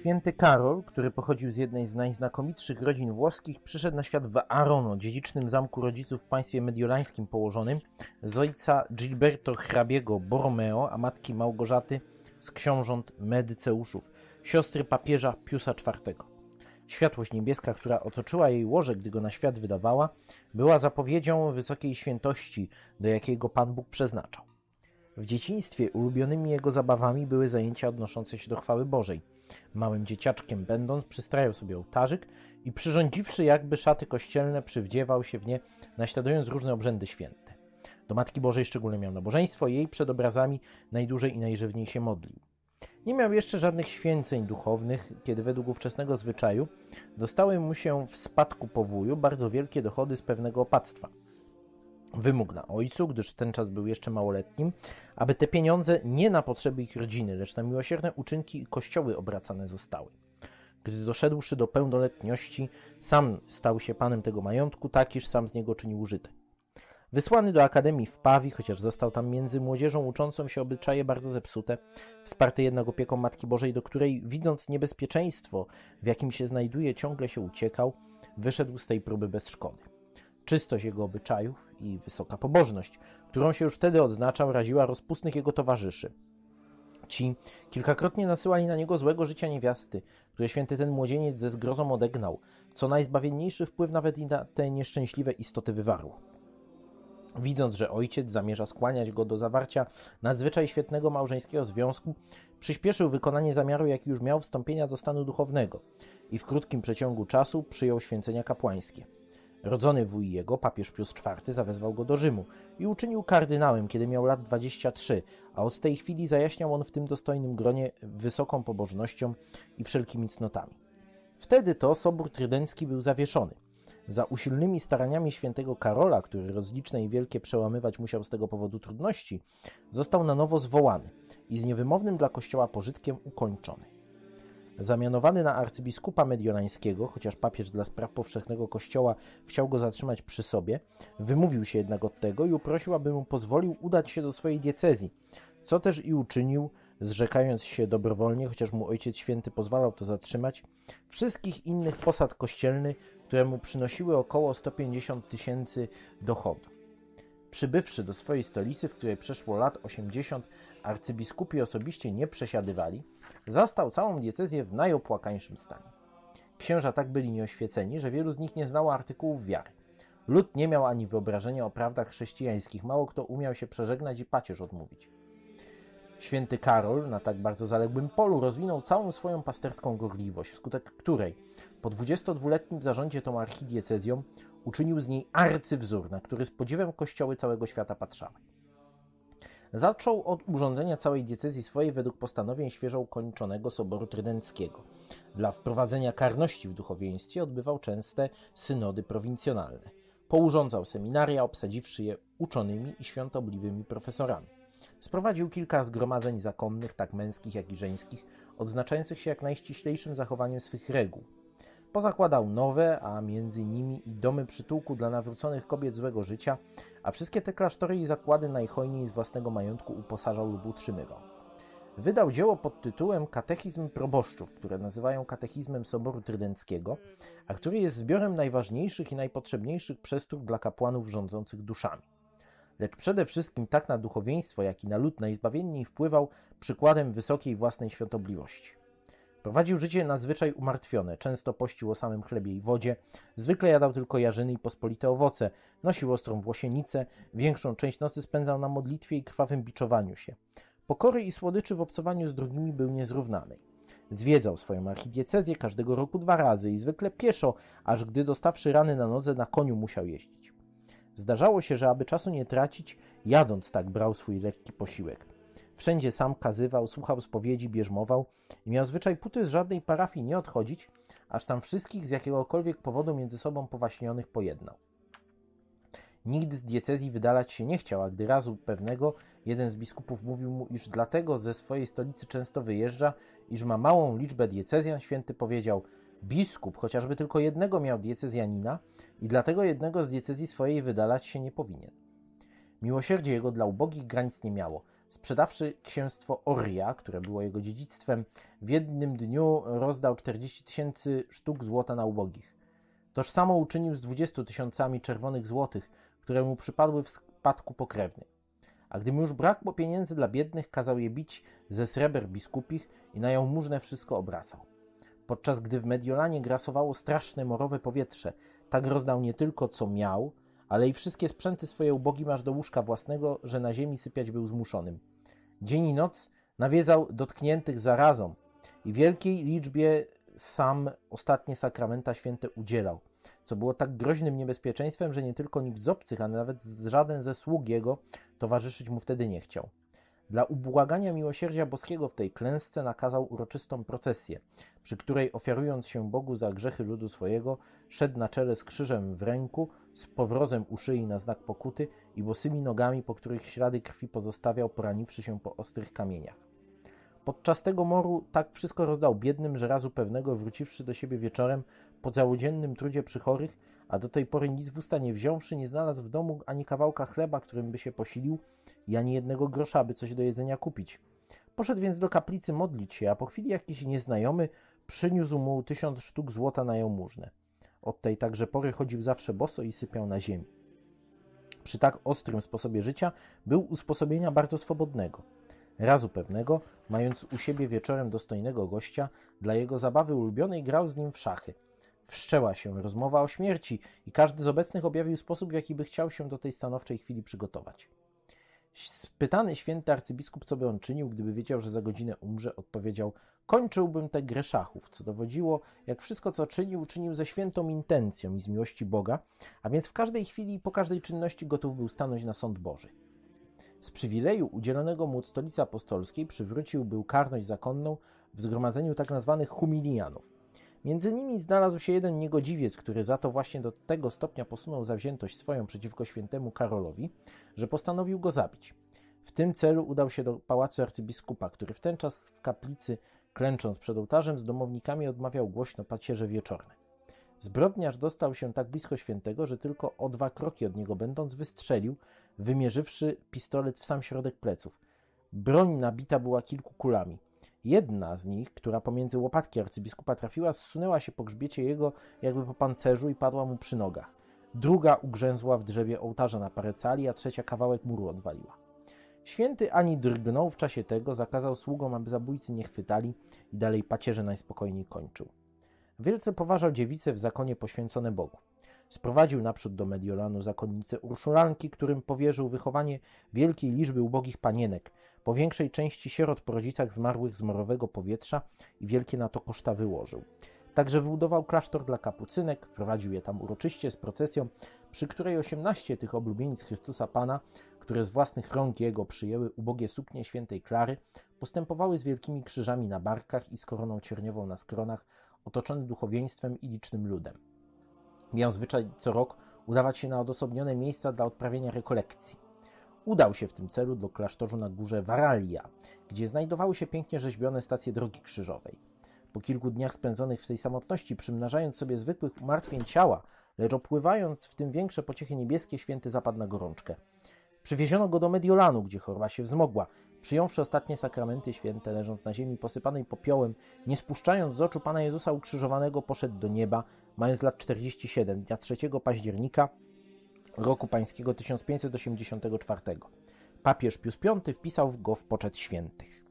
Święty Karol, który pochodził z jednej z najznakomitszych rodzin włoskich, przyszedł na świat w Arono, dziedzicznym zamku rodziców w państwie mediolańskim położonym, z ojca Gilberto hrabiego Borromeo, a matki Małgorzaty z książąt Medyceuszów, siostry papieża Piusa IV. Światłość niebieska, która otoczyła jej łoże, gdy go na świat wydawała, była zapowiedzią wysokiej świętości, do jakiej go Pan Bóg przeznaczał. W dzieciństwie ulubionymi jego zabawami były zajęcia odnoszące się do chwały Bożej. Małym dzieciaczkiem będąc, przystrajał sobie ołtarzyk i przyrządziwszy jakby szaty kościelne, przywdziewał się w nie, naśladując różne obrzędy święte. Do Matki Bożej szczególnie miał nabożeństwo jej przed obrazami najdłużej i najżywniej się modlił. Nie miał jeszcze żadnych święceń duchownych, kiedy według ówczesnego zwyczaju dostały mu się w spadku po wuju bardzo wielkie dochody z pewnego opactwa. Wymógł na ojcu, gdyż ten czas był jeszcze małoletnim, aby te pieniądze nie na potrzeby ich rodziny, lecz na miłosierne uczynki i kościoły obracane zostały. Gdy doszedłszy do pełnoletności, sam stał się panem tego majątku, tak iż sam z niego czynił użytek. Wysłany do Akademii w Pawi, chociaż został tam między młodzieżą uczącą się obyczaje bardzo zepsute, wsparty jednak opieką Matki Bożej, do której, widząc niebezpieczeństwo, w jakim się znajduje, ciągle się uciekał, wyszedł z tej próby bez szkody. Czystość jego obyczajów i wysoka pobożność, którą się już wtedy odznaczał, raziła rozpustnych jego towarzyszy. Ci kilkakrotnie nasyłali na niego złego życia niewiasty, które święty ten młodzieniec ze zgrozą odegnał, co najzbawienniejszy wpływ nawet i na te nieszczęśliwe istoty wywarło. Widząc, że ojciec zamierza skłaniać go do zawarcia nadzwyczaj świetnego małżeńskiego związku, przyspieszył wykonanie zamiaru, jaki już miał wstąpienia do stanu duchownego i w krótkim przeciągu czasu przyjął święcenia kapłańskie. Rodzony wuj jego, papież Pius IV, zawezwał go do Rzymu i uczynił kardynałem, kiedy miał lat 23, a od tej chwili zajaśniał on w tym dostojnym gronie wysoką pobożnością i wszelkimi cnotami. Wtedy to Sobór Trydencki był zawieszony. Za usilnymi staraniami świętego Karola, który rozliczne i wielkie przełamywać musiał z tego powodu trudności, został na nowo zwołany i z niewymownym dla Kościoła pożytkiem ukończony. Zamianowany na arcybiskupa mediolańskiego, chociaż papież dla spraw powszechnego kościoła chciał go zatrzymać przy sobie, wymówił się jednak od tego i uprosił, aby mu pozwolił udać się do swojej diecezji, co też i uczynił, zrzekając się dobrowolnie, chociaż mu Ojciec Święty pozwalał to zatrzymać, wszystkich innych posad kościelnych, które mu przynosiły około 150 tysięcy dochodu. Przybywszy do swojej stolicy, w której przeszło lat 80, arcybiskupi osobiście nie przesiadywali, zastał całą diecezję w najopłakańszym stanie. Księża tak byli nieoświeceni, że wielu z nich nie znało artykułów wiary. Lud nie miał ani wyobrażenia o prawdach chrześcijańskich, mało kto umiał się przeżegnać i pacierz odmówić. Święty Karol na tak bardzo zaległym polu rozwinął całą swoją pasterską gorliwość, wskutek której po 22-letnim zarządzie tą archidiecezją uczynił z niej arcywzór, na który z podziwem kościoły całego świata patrzały. Zaczął od urządzenia całej diecezji swojej według postanowień świeżo ukończonego Soboru Trydenckiego. Dla wprowadzenia karności w duchowieństwie odbywał częste synody prowincjonalne. Pourządzał seminaria, obsadziwszy je uczonymi i świątobliwymi profesorami. Sprowadził kilka zgromadzeń zakonnych, tak męskich, jak i żeńskich, odznaczających się jak najściślejszym zachowaniem swych reguł. Pozakładał nowe, a między nimi i domy przytułku dla nawróconych kobiet złego życia, a wszystkie te klasztory i zakłady najhojniej z własnego majątku uposażał lub utrzymywał. Wydał dzieło pod tytułem Katechizm proboszczów, które nazywają Katechizmem Soboru Trydenckiego, a który jest zbiorem najważniejszych i najpotrzebniejszych przestróg dla kapłanów rządzących duszami lecz przede wszystkim tak na duchowieństwo, jak i na lud najzbawienniej wpływał przykładem wysokiej własnej świątobliwości. Prowadził życie nadzwyczaj umartwione, często pościł o samym chlebie i wodzie, zwykle jadał tylko jarzyny i pospolite owoce, nosił ostrą włosienicę, większą część nocy spędzał na modlitwie i krwawym biczowaniu się. Pokory i słodyczy w obcowaniu z drugimi był niezrównany. Zwiedzał swoją archidiecezję każdego roku dwa razy i zwykle pieszo, aż gdy dostawszy rany na nodze na koniu musiał jeździć. Zdarzało się, że aby czasu nie tracić, jadąc tak brał swój lekki posiłek. Wszędzie sam kazywał, słuchał spowiedzi, bierzmował i miał zwyczaj puty z żadnej parafii nie odchodzić, aż tam wszystkich z jakiegokolwiek powodu między sobą powaśnionych pojednał. Nigdy z diecezji wydalać się nie chciał, a gdy razu pewnego jeden z biskupów mówił mu, iż dlatego ze swojej stolicy często wyjeżdża, iż ma małą liczbę diecezjan, święty powiedział – Biskup chociażby tylko jednego miał diecezjanina i dlatego jednego z diecezji swojej wydalać się nie powinien. Miłosierdzie jego dla ubogich granic nie miało. Sprzedawszy księstwo Oria, które było jego dziedzictwem, w jednym dniu rozdał 40 tysięcy sztuk złota na ubogich. Toż samo uczynił z 20 tysiącami czerwonych złotych, które mu przypadły w spadku pokrewny. A gdy mu już brakło pieniędzy dla biednych, kazał je bić ze sreber biskupich i na jałmużnę wszystko obracał. Podczas gdy w Mediolanie grasowało straszne morowe powietrze, tak rozdał nie tylko co miał, ale i wszystkie sprzęty swoje ubogim aż do łóżka własnego, że na ziemi sypiać był zmuszonym. Dzień i noc nawiedzał dotkniętych zarazą i wielkiej liczbie sam ostatnie sakramenta święte udzielał, co było tak groźnym niebezpieczeństwem, że nie tylko nikt z obcych, a nawet żaden ze sług jego towarzyszyć mu wtedy nie chciał. Dla ubłagania miłosierdzia boskiego w tej klęsce nakazał uroczystą procesję, przy której ofiarując się Bogu za grzechy ludu swojego, szedł na czele z krzyżem w ręku, z powrozem u szyi na znak pokuty i bosymi nogami, po których ślady krwi pozostawiał, poraniwszy się po ostrych kamieniach. Podczas tego moru tak wszystko rozdał biednym, że razu pewnego, wróciwszy do siebie wieczorem, po całodziennym trudzie przy chorych, a do tej pory nic w usta nie wziąwszy, nie znalazł w domu ani kawałka chleba, którym by się posilił, i ani jednego grosza, by coś do jedzenia kupić. Poszedł więc do kaplicy modlić się, a po chwili jakiś nieznajomy przyniósł mu tysiąc sztuk złota na jałmużnę. Od tej także pory chodził zawsze boso i sypiał na ziemi. Przy tak ostrym sposobie życia był usposobienia bardzo swobodnego. Razu pewnego, mając u siebie wieczorem dostojnego gościa, dla jego zabawy ulubionej grał z nim w szachy. Wszczęła się rozmowa o śmierci i każdy z obecnych objawił sposób, w jaki by chciał się do tej stanowczej chwili przygotować. Spytany święty arcybiskup, co by on czynił, gdyby wiedział, że za godzinę umrze, odpowiedział: Kończyłbym te grzeszachów, co dowodziło, jak wszystko, co czynił, czynił ze świętą intencją i z miłości Boga, a więc w każdej chwili i po każdej czynności gotów był stanąć na sąd Boży. Z przywileju udzielonego mu od stolicy apostolskiej przywrócił był karność zakonną w zgromadzeniu tak nazwanych humilianów. Między nimi znalazł się jeden niegodziwiec, który za to właśnie do tego stopnia posunął zawziętość swoją przeciwko świętemu Karolowi, że postanowił go zabić. W tym celu udał się do pałacu arcybiskupa, który w ten czas w kaplicy, klęcząc przed ołtarzem, z domownikami odmawiał głośno pacierze wieczorne. Zbrodniarz dostał się tak blisko świętego, że tylko o dwa kroki od niego będąc wystrzelił, wymierzywszy pistolet w sam środek pleców. Broń nabita była kilku kulami. Jedna z nich, która pomiędzy łopatki arcybiskupa trafiła, zsunęła się po grzbiecie jego jakby po pancerzu i padła mu przy nogach. Druga ugrzęzła w drzewie ołtarza na parę cali, a trzecia kawałek muru odwaliła. Święty ani drgnął w czasie tego, zakazał sługom, aby zabójcy nie chwytali i dalej pacierze najspokojniej kończył. Wielce poważał dziewice w zakonie poświęcone Bogu. Sprowadził naprzód do Mediolanu zakonnice Urszulanki, którym powierzył wychowanie wielkiej liczby ubogich panienek, po większej części sierot po rodzicach zmarłych z morowego powietrza i wielkie na to koszta wyłożył. Także wybudował klasztor dla kapucynek, wprowadził je tam uroczyście z procesją, przy której osiemnaście tych oblubienic Chrystusa Pana, które z własnych rąk jego przyjęły ubogie suknie świętej Klary, postępowały z wielkimi krzyżami na barkach i z koroną cierniową na skronach, otoczony duchowieństwem i licznym ludem. Miał zwyczaj co rok udawać się na odosobnione miejsca dla odprawienia rekolekcji. Udał się w tym celu do klasztoru na górze Varalia, gdzie znajdowały się pięknie rzeźbione stacje drogi krzyżowej. Po kilku dniach spędzonych w tej samotności, przymnażając sobie zwykłych umartwień ciała, lecz opływając w tym większe pociechy niebieskie, święty zapadł na gorączkę. Przywieziono go do Mediolanu, gdzie choroba się wzmogła. Przyjąwszy ostatnie sakramenty święte, leżąc na ziemi posypanej popiołem, nie spuszczając z oczu Pana Jezusa ukrzyżowanego, poszedł do nieba, mając lat 47, dnia 3 października roku pańskiego 1584. Papież Pius V wpisał go w poczet świętych.